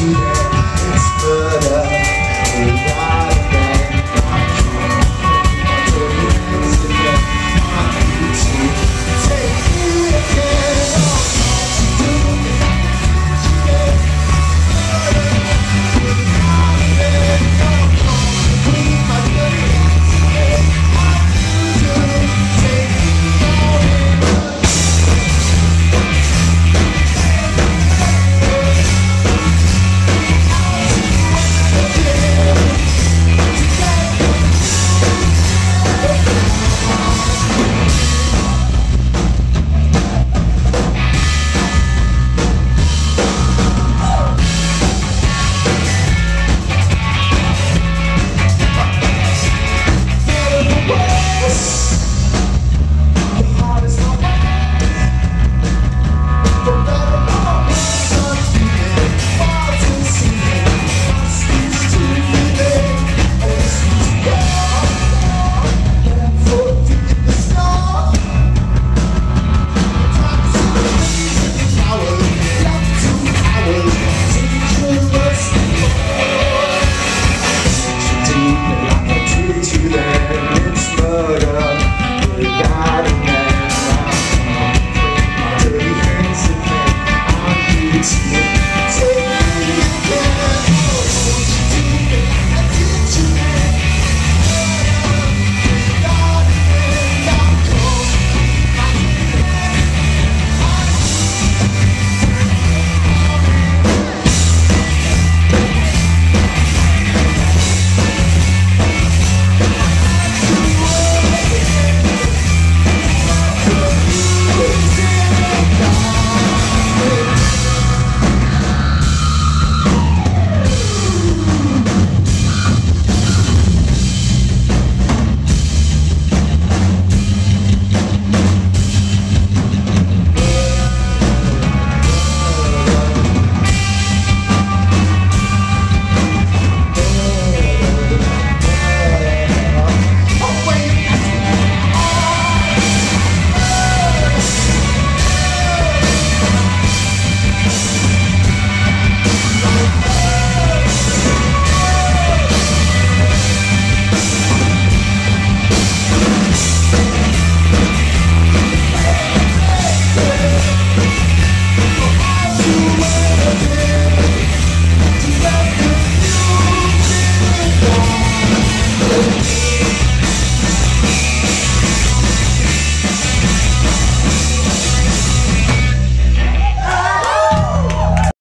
you.